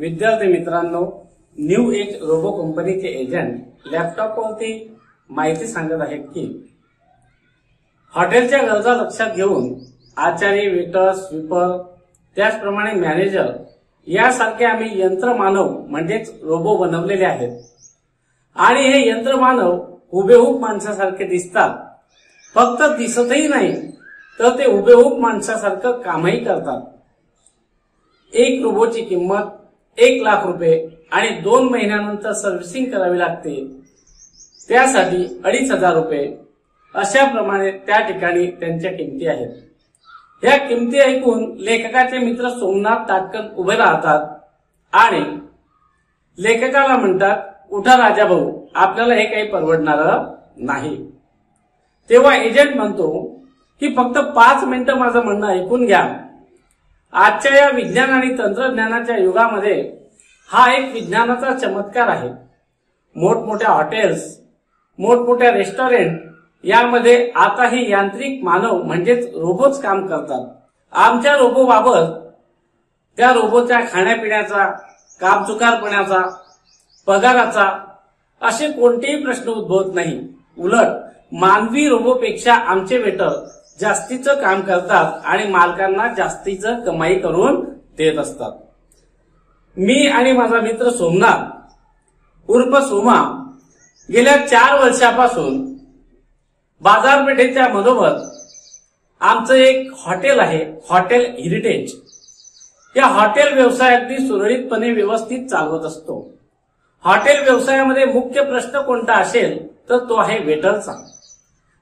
विद्यार्थी मित्रांनो new age robot कंपनीचे एजंट लॅपटॉपवरती माहिती सांगत आहेत की हॉटेलच्या गरजा लक्षात घेऊन आचारी वेटर स्वीपर त्याचप्रमाणे मॅनेजर यासारखे आम्ही यंत्रमानव म्हणजेच रोबो बनवलेले आहेत. आणि हे यंत्रमानव हुबेहूब माणसासारखे दिसतात. फक्त दिसतही नाही तर ते हुबेहूब माणसासारखं कामही करतात. एक रोबोची किंमत एक लाख रुपये आणि दोन महिन्यानंतर सर्व्हिसिंग करावी लागते. त्यासाठी अडीच हजार रुपये अशा प्रमाणे त्या ठिकाणी त्यांच्या किमती आहेत. या किमती ऐकून लेखकाचे मित्र सोमनाथ ताटकन उभे राहतात आणि लेखकाला म्हणतात उठा राजा भाऊ आपल्याला हे काही परवडणार नाही. तेव्हा एजंट म्हणतो की फक्त पाच मिनिटं माझं म्हणणं ऐकून घ्या. आजच्या या विज्ञान आणि तंत्रज्ञानाच्या युगामध्ये हा एक विज्ञानाचा चमत्कार आहे. मोठमोठ्या हॉटेल्स मोठमोठ्या रेस्टॉरंट यामध्ये आताही यांत्रिक मानव म्हणजेच रोबोच काम करतात. आमच्या रोबोबाबत त्या रोबोच्या खाण्यापिण्याचा कामचुकारपणाचा पगाराचा असे कोणतेही प्रश्न उद्भवत नाही. उलट मानवी रोबोपेक्षा आमचे वेटर जास्तीचं काम करतात आणि मालकांना जास्तीचं कमाई करून देत असतात. मी आणि माझा मित्र सोमनाथ उर्फ सोमा गेल्या चार वर्षापासून बाजारपेठेच्या मधोमध आमचं एक हॉटेल आहे हॉटेल हेरिटेज. या हॉटेल व्यवसाय अगदी सुरळीतपणे व्यवस्थित चालवत असतो. हॉटेल व्यवसायामध्ये मुख्य प्रश्न कोणता असेल तर तो आहे वेटरचा.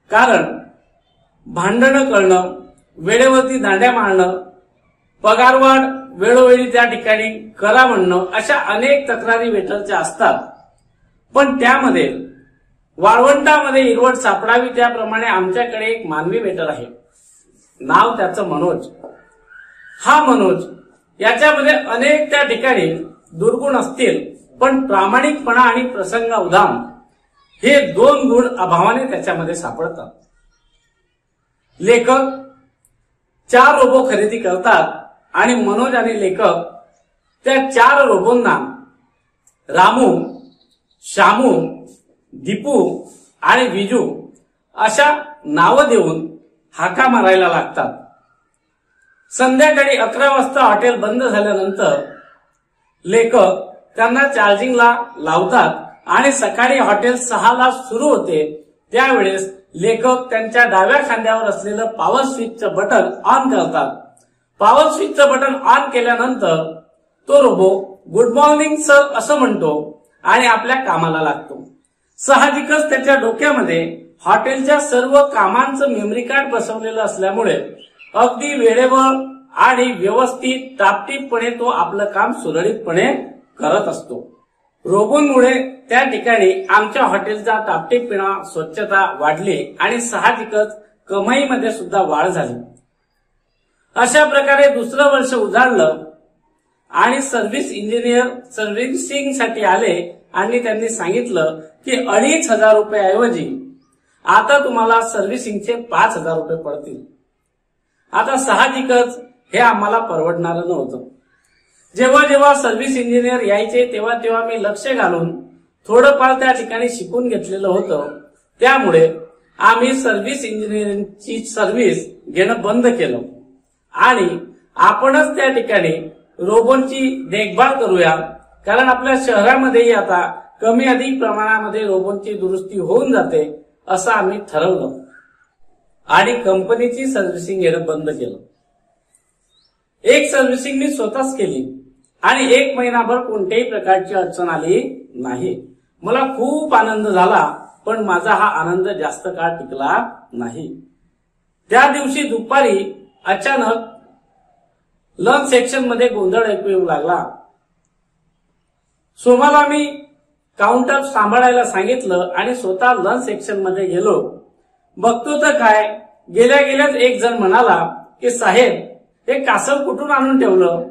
कारण भांडणं करणं वेळेवरती दांड्या मारणं पगारवाढ वेळोवेळी त्या ठिकाणी करा म्हणणं अशा अनेक तक्रारी वेटरच्या असतात. पण त्यामध्ये वाळवंटामध्ये हिरवट सापडावी त्याप्रमाणे आमच्याकडे एक मानवी वेटर आहे. नाव त्याचं मनोज. हा मनोज याच्यामध्ये अनेक त्या ठिकाणी दुर्गुण असतील पण प्रामाणिकपणा आणि प्रसंग उदाम हे दोन गुण अभावाने त्याच्यामध्ये सापडतात. लेखक चार रोबो खरेदी करतात आणि मनोज आणि लेखक त्या चार रोबोंना रामू श्यामू दीपू आणि विजू अशा नावं देऊन हाका मारायला लागतात. संध्याकाळी अकरा वाजता हॉटेल बंद झाल्यानंतर लेखक त्यांना चार्जिंगला लावतात आणि सकाळी हॉटेल सहाला सुरू होते. त्यावेळेस लेखक त्यांच्या डाव्या खांद्यावर असलेलं पॉवर स्विचचं बटन ऑन करतात. पॉवर स्विचचं बटन ऑन केल्यानंतर तो रोबो गुड मॉर्निंग सर असं म्हणतो आणि आपल्या कामाला लागतो. साहजिकच त्याच्या डोक्यामध्ये हॉटेलच्या सर्व कामांचं मेमरी कार्ड बसवलेलं असल्यामुळे अगदी वेळेवर आणि व्यवस्थित टापटीपणे तो आपलं काम सुरळीतपणे करत असतो. रोबोमुळे त्या ठिकाणी आमच्या हॉटेलचा टापटीपणा स्वच्छता वाढली आणि साहजिकच कमाईमध्ये सुद्धा वाढ झाली. अशा प्रकारे दुसरं वर्ष उजाडलं आणि सर्व्हिस इंजिनियर सर्व्हिसिंगसाठी आले आणि त्यांनी सांगितलं की अडीच हजार रुपये ऐवजी आता तुम्हाला सर्व्हिसिंगचे पाच हजार रुपये पडतील. आता साहजिकच हे आम्हाला परवडणारं नव्हतं. जेव्हा जेव्हा सर्व्हिस इंजिनियर यायचे तेव्हा तेव्हा मी लक्ष घालून थोडंफार त्या ठिकाणी शिकून घेतलेलं होतं. त्यामुळे आम्ही सर्व्हिस इंजिनिअरिंगची सर्व्हिस घेणं बंद केलं. आणि आपणच त्या ठिकाणी रोबोटची देखभाल करूया. कारण आपल्या शहरामध्येही आता कमी अधिक प्रमाणामध्ये रोबोटची दुरुस्ती होऊन जाते असं आम्ही ठरवलं. आणि कंपनीची सर्व्हिसिंग घेणं बंद केलं. एक सर्व्हिसिंग मी स्वतःच केली. आणि एक महिनाभर कोणत्याही प्रकारची अडचण आली नाही. मला खूप आनंद झाला पण माझा हा आनंद जास्त काळ टिकला नाही. त्या दिवशी दुपारी अचानक लंच सेक्शनमध्ये गोंधळ ऐकू येऊ लागला. सोमाला मी काउंटर सांभाळायला सांगितलं आणि स्वतः लंच सेक्शनमध्ये गेलो. बघतो तर काय गेल्या गेल्याच एक जण म्हणाला की साहेब हे कासव कुठून आणून ठेवलं?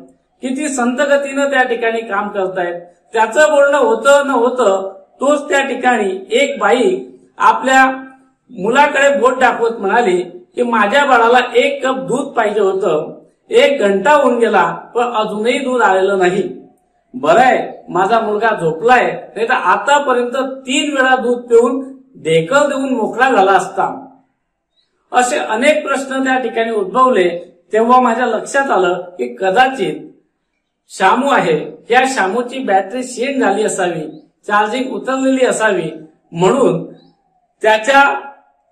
किती संतगतीनं त्या ठिकाणी काम करतायत. त्याचं बोलणं होतं न होतं तोच त्या ठिकाणी एक बाई आपल्या मुलाकडे बोट दाखवत म्हणाली की माझ्या बाळाला एक कप दूध पाहिजे होतं. एक घंटा होऊन गेला पण अजूनही दूध आलेलं नाही. बरंय माझा मुलगा झोपलाय नाही तर आतापर्यंत तीन वेळा दूध पिऊन ढेकल देऊन मोकळा झाला असता. असे अनेक प्रश्न त्या ठिकाणी उद्भवले तेव्हा माझ्या लक्षात आलं की कदाचित शामू आहे. या शामूची बॅटरी शेण झाली असावी चार्जिंग उतरलेली असावी. म्हणून त्याच्या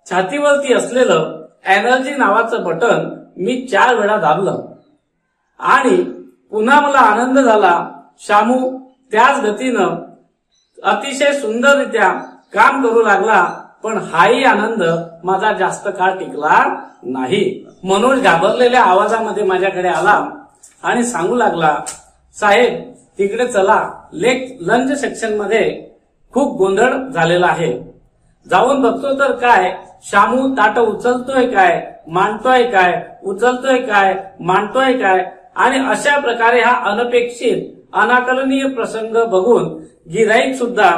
छातीवरती असलेलं एनर्जी नावाचं बटन मी चार वेळा दाबलं. आणि पुन्हा मला आनंद झाला. शामू त्याच गतीनं अतिशय सुंदररित्या काम करू लागला पण हाही आनंद माझा जास्त काळ टिकला नाही. मनोज घाबरलेल्या आवाजामध्ये माझ्याकडे आला आणि सांगू लागला साहेब तिकडे चला. लेक लंच सेक्शनमध्ये खूप गोंधळ झालेला आहे. जाऊन बघतो तर काय? शामू ताट उचलतोय काय? मांडतोय काय? उचलतोय काय? मांडतोय काय? आणि अशा प्रकारे हा अनपेक्षित अनाकलनीय प्रसंग बघून गिराईक सुद्धा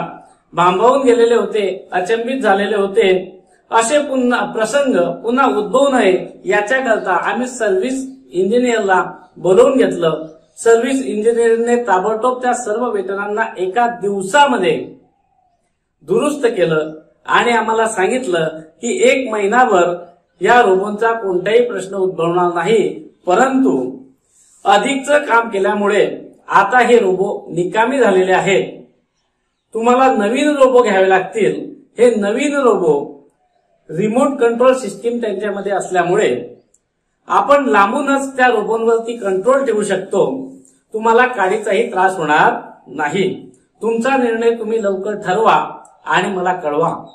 भांबावून गेलेले होते अचंबित झालेले होते. असे पुन्हा प्रसंग पुन्हा उद्भवू नये याच्याकरता आम्ही सर्व्हिस इंजिनियरला बोलवून घेतलं. सर्व्हिस इंजिनिअरिंगने ताबडतोब त्या सर्व वेतनांना एका दिवसामध्ये दुरुस्त केलं आणि आम्हाला सांगितलं की एक महिनाभर या रोबोंचा कोणताही प्रश्न उद्भवणार नाही. परंतु अधिकचं काम केल्यामुळे आता हे रोबो निकामी झालेले आहेत. तुम्हाला नवीन रोबो घ्यावे लागतील. हे नवीन रोबो रिमोट कंट्रोल सिस्टीम त्यांच्यामध्ये असल्यामुळे आपण लांबूनच त्या रोबोंवरती कंट्रोल ठेवू शकतो. तुम्हाला काडीचाही त्रास होणार नाही. तुमचा निर्णय तुम्ही लवकर ठरवा आणि मला कळवा.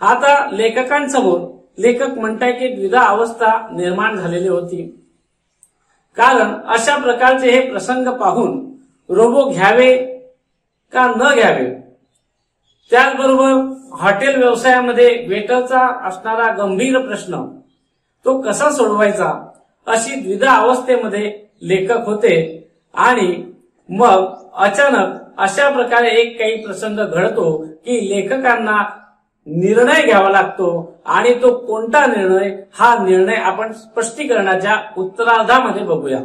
आता लेखकांसमोर लेखक म्हणताय की द्विधा अवस्था निर्माण झालेली होती. कारण अशा प्रकारचे हे प्रसंग पाहून रोबो घ्यावे का न घ्यावे? त्याचबरोबर हॉटेल व्यवसायामध्ये वेटरचा असणारा गंभीर प्रश्न तो कसा सोडवायचा अशी द्विधा अवस्थेमध्ये लेखक होते. आणि मग अचानक अशा प्रकारे एक काही प्रसंग घडतो की लेखकांना निर्णय घ्यावा लागतो आणि तो कोणता निर्णय? हा निर्णय आपण स्पष्टीकरणाच्या उत्तरार्धामध्ये बघूया.